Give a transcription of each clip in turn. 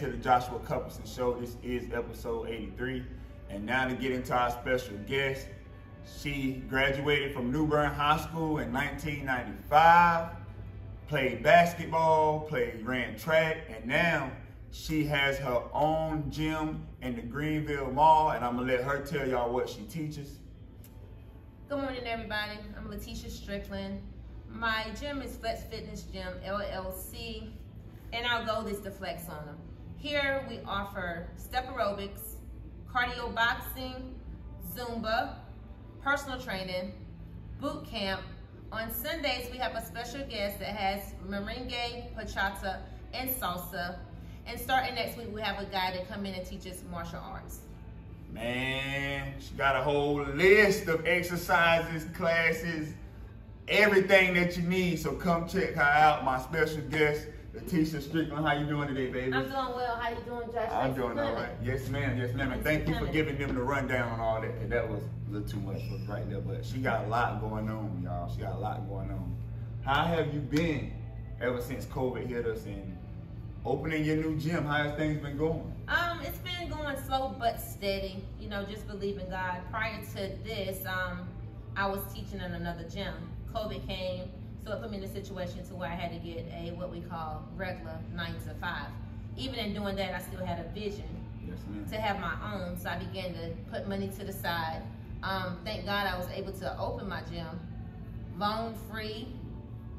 Joshua Cuthbertson Show. This is episode 83. And now to get into our special guest. She graduated from New Bern High School in 1995, played basketball, played ran track, and now she has her own gym in the Greenville Mall, and I'm gonna let her tell y'all what she teaches. Good morning, everybody. I'm Latesia Strickland. My gym is Flex Fitness Gym, LLC, and our goal is to flex on them. Here we offer step aerobics, cardio boxing, Zumba, personal training, boot camp. On Sundays, we have a special guest that has merengue, bachata, and salsa. And starting next week, we have a guy that come in and teaches martial arts. Man, she got a whole list of exercises, classes, everything that you need. So come check her out. My special guest, Latesia Strickland. How you doing today, baby? I'm doing well. How you doing, Josh? I'm doing all right. Yes, ma'am. Yes, ma'am. And thank you for giving them the rundown on all that. And that was a little too much right there, but she got a lot going on, y'all. She got a lot going on. How have you been ever since COVID hit us and opening your new gym? How has things been going? Um, it's been going slow but steady. You know, just believe in God. Prior to this, um, I was teaching in another gym. COVID came, so it put me in a situation to where I had to get a what we call regular nine to five. Even in doing that, I still had a vision Yes, to have my own. So I began to put money to the side. Um, thank God I was able to open my gym, loan free,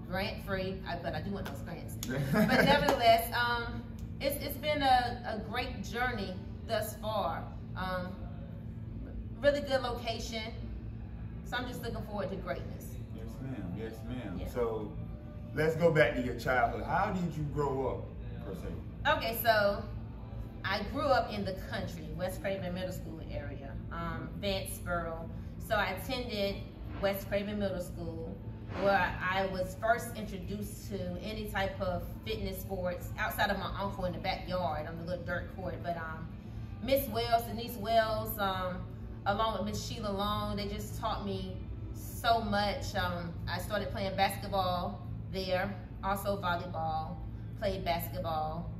grant free. I, but I do want those grants. but nevertheless, um, it's, it's been a, a great journey thus far. Um, really good location. So I'm just looking forward to greatness. Yes, ma'am. Yes, ma'am. Yeah. So let's go back to your childhood. How did you grow up, per se? Okay, so I grew up in the country, West Craven Middle School area, um, Vanceboro. So I attended West Craven Middle School, where I was first introduced to any type of fitness sports outside of my uncle in the backyard on the little dirt court. But um, Miss Wells, Denise Wells, um, along with Miss Sheila Long, they just taught me so much. Um, I started playing basketball there, also volleyball, played basketball.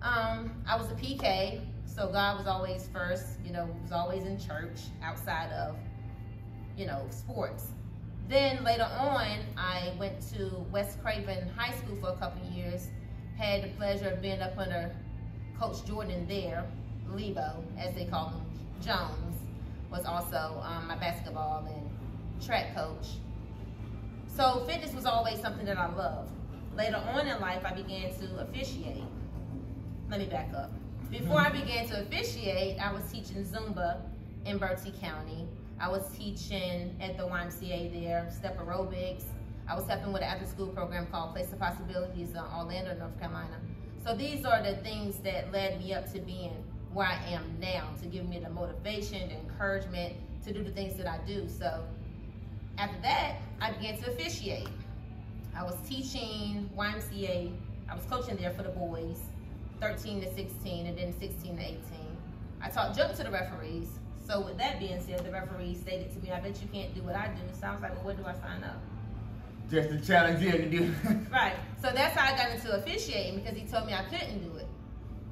Um, I was a PK, so God was always first, you know, was always in church outside of, you know, sports. Then later on, I went to West Craven High School for a couple years. Had the pleasure of being up under Coach Jordan there, Lebo, as they call him, Jones, was also um, my basketball and track coach. So fitness was always something that I loved. Later on in life, I began to officiate. Let me back up. Before I mm-hmm. began to officiate, I was teaching Zumba in Bertie County. I was teaching at the YMCA there, step aerobics. I was helping with an after school program called Place of Possibilities in Aulander, North Carolina. So these are the things that led me up to being where I am now, to give me the motivation, the encouragement to do the things that I do. So after that, I began to officiate. I was teaching YMCA, I was coaching there for the boys, 13 to 16, and then 16 to 18. I taught jump to the referees. So with that being said, the referee stated to me, I bet you can't do what I do. So I was like, well, where do I sign up? Just a challenge here to do. Right. So that's how I got into officiating because he told me I couldn't do it.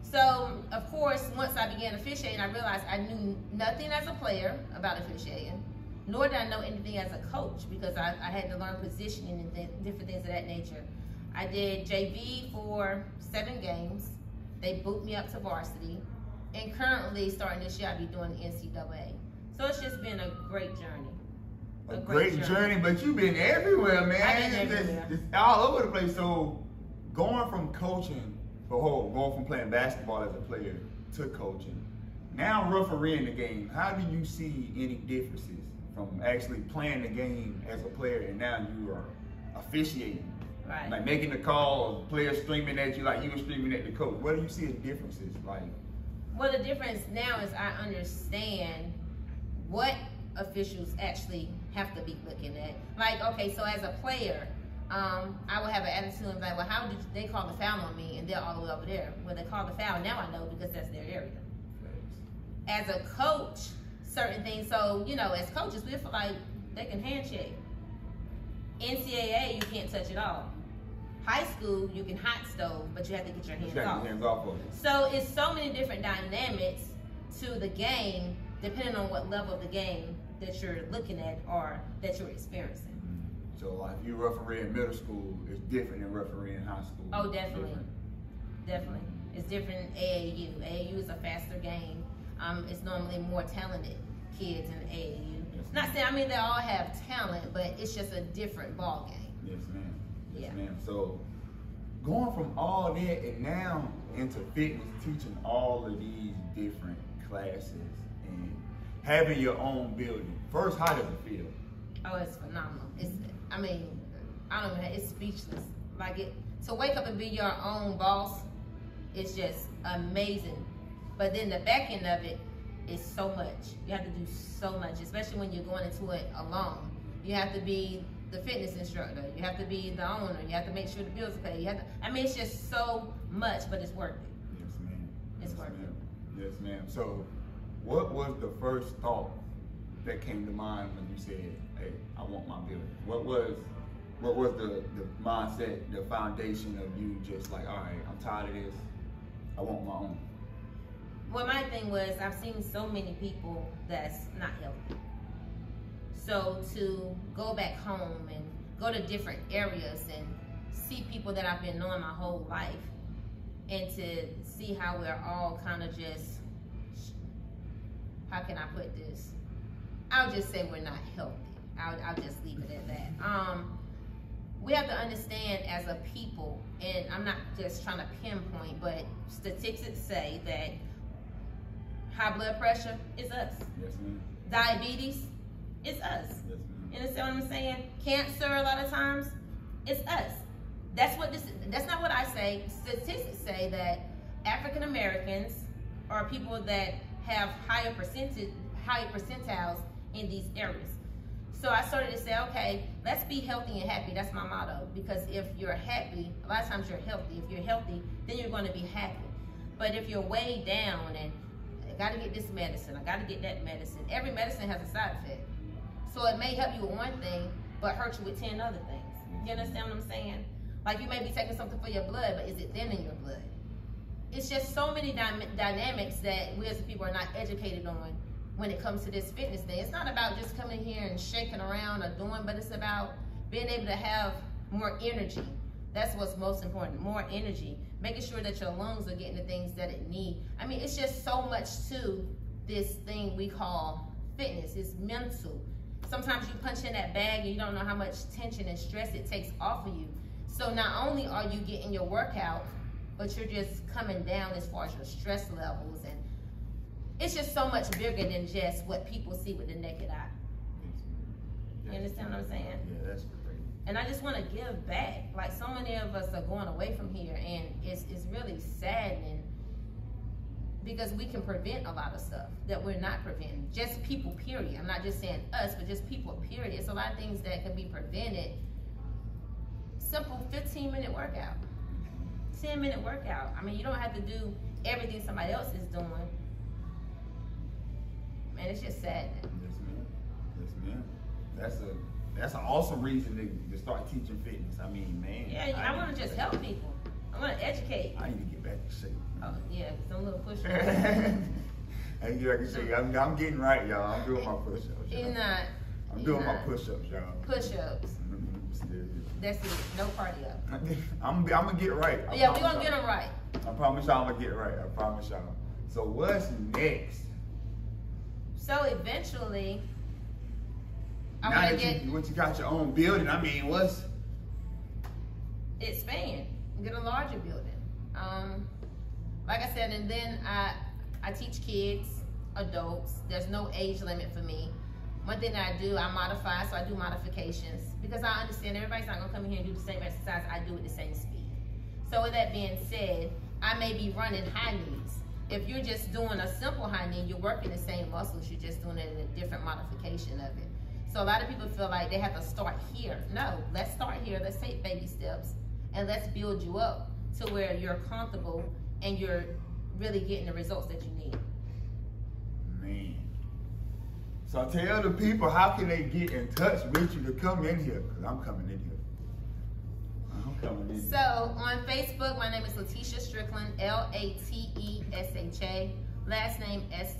So of course, once I began officiating, I realized I knew nothing as a player about officiating, nor did I know anything as a coach because I, I had to learn positioning and th- different things of that nature. I did JV for seven games. They boot me up to varsity, and currently starting this year, I'll be doing the NCAA. So it's just been a great journey. a great journey, but you've been everywhere, man. I've been everywhere. It's, all over the place. So going from coaching, for whole, going from playing basketball as a player to coaching, now refereeing the game. How do you see any differences from actually playing the game as a player and now you are officiating? Right. Like making the call, players streaming at you like you were streaming at the coach. What do you see the differences? Like, Well, the difference now is I understand what officials actually have to be looking at. Like, okay, so as a player, um, I would have an attitude of like, well, how did they call the foul on me and they're all the way over there? Well, they call the foul. Now I know because that's their area. As a coach, certain things. So you know, as coaches, we feel like they can handshake. NCAA, you can't touch at all. High school, you can hot stove, but you have to get your hands off. your hands off of it. So it's so many different dynamics to the game, depending on what level of the game that you're looking at or that you're experiencing. Mm-hmm. So like if you referee in middle school, it's different than referee in high school. Oh, definitely. Definitely. It's different AAU. AAU is a faster game. Um, it's normally more talented kids in AAU. Yes. Not saying, I mean, they all have talent, but it's just a different ball game. Yes, ma'am. Yes, Yeah. ma'am. So going from all that and now into fitness, teaching all of these different classes and having your own building. First, how does it feel? Oh, it's phenomenal. It's, I mean, I don't know, it's speechless. Like it, to wake up and be your own boss, it's just amazing. But then the back end of it is so much. You have to do so much, especially when you're going into it alone. You have to be the fitness instructor. You have to be the owner. You have to make sure the bills are paid. You have to. I mean, it's just so much, but it's worth it. Yes, ma'am. It's yes, worth it. ma'am. Yes, ma'am. So, what was the first thought that came to mind when you said, "Hey, I want my building"? What was what was the the mindset, the foundation of you just like, "All right, I'm tired of this. I want my own." Well, my thing was I've seen so many people that's not healthy. So to go back home and go to different areas and see people that I've been knowing my whole life and to see how we're all kind of just, how can I put this? I'll just say we're not healthy. I'll, I'll just leave it at that. Um, we have to understand as a people, and I'm not just trying to pinpoint, but statistics say that high blood pressure is us. Yes, ma'am. Diabetes is us. Yes, ma'am. You understand what I'm saying? Cancer a lot of times, it's us. That's what this is that's not what I say. Statistics say that African Americans are people that have higher percentage higher percentiles in these areas. So I started to say, okay, let's be healthy and happy. That's my motto. Because if you're happy, a lot of times you're healthy. If you're healthy, then you're going to be happy. But if you're way down and I got to get this medicine, I got to get that medicine. Every medicine has a side effect. So it may help you with one thing, but hurt you with 10 other things. You understand what I'm saying? Like you may be taking something for your blood, but is it then in your blood? It's just so many dy- dynamics that we as people are not educated on when it comes to this fitness thing. It's not about just coming here and shaking around or doing, but it's about being able to have more energy. That's what's most important, more energy. Making sure that your lungs are getting the things that it need. I mean, it's just so much to this thing we call fitness. It's mental. Sometimes you punch in that bag and you don't know how much tension and stress it takes off of you. So not only are you getting your workout, but you're just coming down as far as your stress levels and it's just so much bigger than just what people see with the naked eye. You understand what I'm saying? Yeah, that's. And I just want to give back. Like so many of us are going away from here, and it's it's really saddening because we can prevent a lot of stuff that we're not preventing. Just people, period. I'm not just saying us, but just people, period. It's a lot of things that can be prevented. Simple 15 minute workout, 10 minute workout. I mean, you don't have to do everything somebody else is doing. Man, it's just saddening. Yes, ma'am. Yes, ma'am. That's a that's an awesome reason to, to start teaching fitness. I mean, man. Yeah, I, need want to just help people. I want to educate. I need to get back to shape. Oh, yeah, some little push I need to get back to shape. I'm, I'm getting right, y'all. I'm doing my push-ups. You're not. I'm you're doing my not. push-ups, y'all. Push-ups. Mhm, still. That's it. No cardio. I'm, I'm gonna get right. I yeah, we're gonna get them right. I promise y'all I'm gonna get right. I promise y'all. So what's next? So eventually, I now that get you, once you got your own building, I mean, what's expand, get a larger building. Um, like I said, and then I I teach kids, adults. There's no age limit for me. One thing that I do, I modify, so I do modifications because I understand everybody's not gonna come in here and do the same exercise I do at the same speed. So with that being said, I may be running high knees. If you're just doing a simple high knee, you're working the same muscles, you're just doing it in a different modification of it. So a lot of people feel like they have to start here. No, let's start here. Let's take baby steps and let's build you up to where you're comfortable and you're really getting the results that you need. man? So tell the people how can they get in touch with you to come in here? Cause I'm coming in here. I'm coming in. So on Facebook, my name is Latesia Strickland, L A T E S H A. Last name S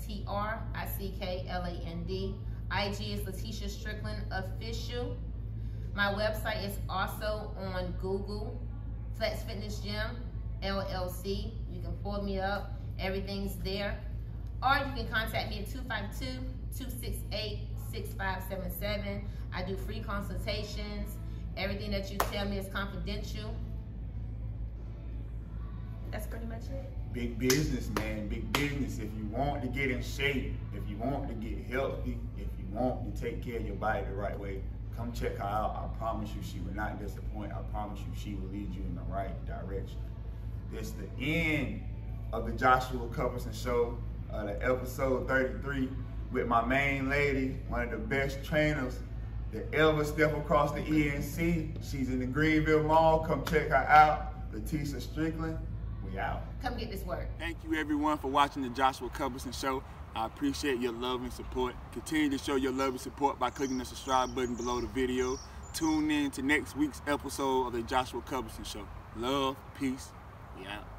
IG is Latesia Strickland Official. My website is also on Google, Flex Fitness Gym, LLC. You can pull me up, everything's there. Or you can contact me at 252 268 6577. I do free consultations. Everything that you tell me is confidential. That's pretty much it. Big business, man. Big business. If you want to get in shape, if you want to get healthy, if want to take care of your body the right way, come check her out. I promise you she will not disappoint. I promise you she will lead you in the right direction. This is the end of the Joshua Cuthbertson Show, uh, the episode 33, with my main lady, one of the best trainers that ever step across the ENC. She's in the Greenville Mall. Come check her out. Latesia Strickland. We out. Come get this work. Thank you everyone for watching the Joshua Cuthbertson Show. I appreciate your love and support. Continue to show your love and support by clicking the subscribe button below the video. Tune in to next week's episode of the Joshua Cuthbertson Show. Love, peace, we out.